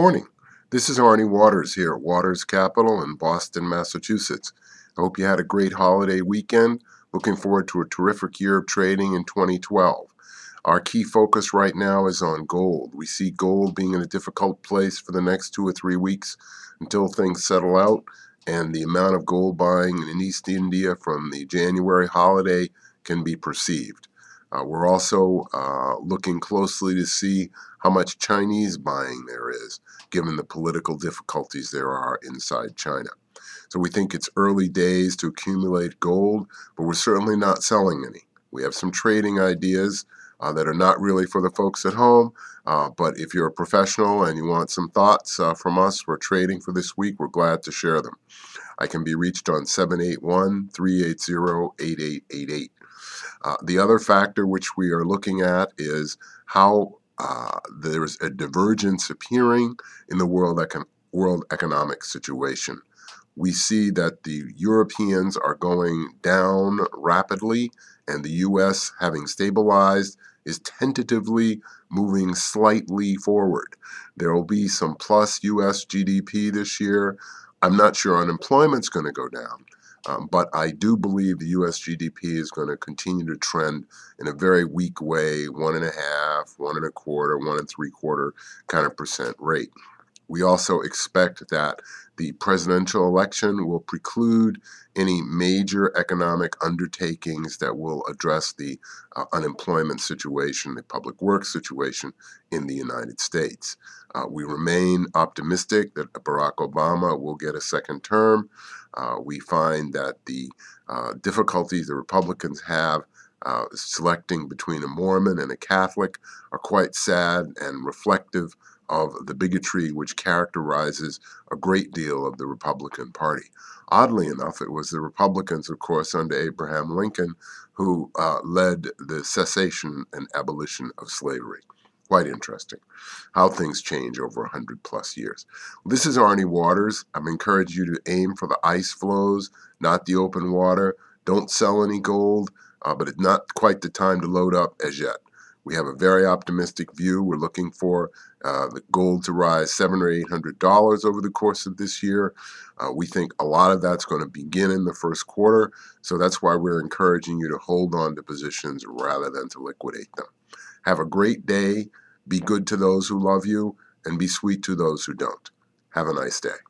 Good morning. This is Arnie Waters here at Waters Capital in Boston, Massachusetts. I hope you had a great holiday weekend. Looking forward to a terrific year of trading in 2012. Our key focus right now is on gold. We see gold being in a difficult place for the next two or three weeks until things settle out, and the amount of gold buying in East India from the January holiday can be perceived. Uh, we're also uh, looking closely to see how much Chinese buying there is, given the political difficulties there are inside China. So we think it's early days to accumulate gold, but we're certainly not selling any. We have some trading ideas uh, that are not really for the folks at home, uh, but if you're a professional and you want some thoughts uh, from us for trading for this week, we're glad to share them. I can be reached on 781 380 8888. Uh, the other factor which we are looking at is how uh, there's a divergence appearing in the world, econ- world economic situation. We see that the Europeans are going down rapidly, and the US, having stabilized, is tentatively moving slightly forward. There will be some plus US GDP this year. I'm not sure unemployment's going to go down. Um, but I do believe the U.S. GDP is going to continue to trend in a very weak way, one and a half, one and a quarter, one and three quarter kind of percent rate. We also expect that the presidential election will preclude any major economic undertakings that will address the uh, unemployment situation, the public works situation in the United States. Uh, we remain optimistic that Barack Obama will get a second term. Uh, we find that the uh, difficulties the Republicans have uh, selecting between a Mormon and a Catholic are quite sad and reflective of the bigotry which characterizes a great deal of the Republican Party. Oddly enough, it was the Republicans, of course, under Abraham Lincoln, who uh, led the cessation and abolition of slavery. Quite interesting how things change over 100 plus years. This is Arnie Waters. I'm encouraging you to aim for the ice floes, not the open water. Don't sell any gold, uh, but it's not quite the time to load up as yet. We have a very optimistic view. We're looking for uh, the gold to rise seven or eight hundred dollars over the course of this year. Uh, we think a lot of that's going to begin in the first quarter, so that's why we're encouraging you to hold on to positions rather than to liquidate them. Have a great day. Be good to those who love you, and be sweet to those who don't. Have a nice day.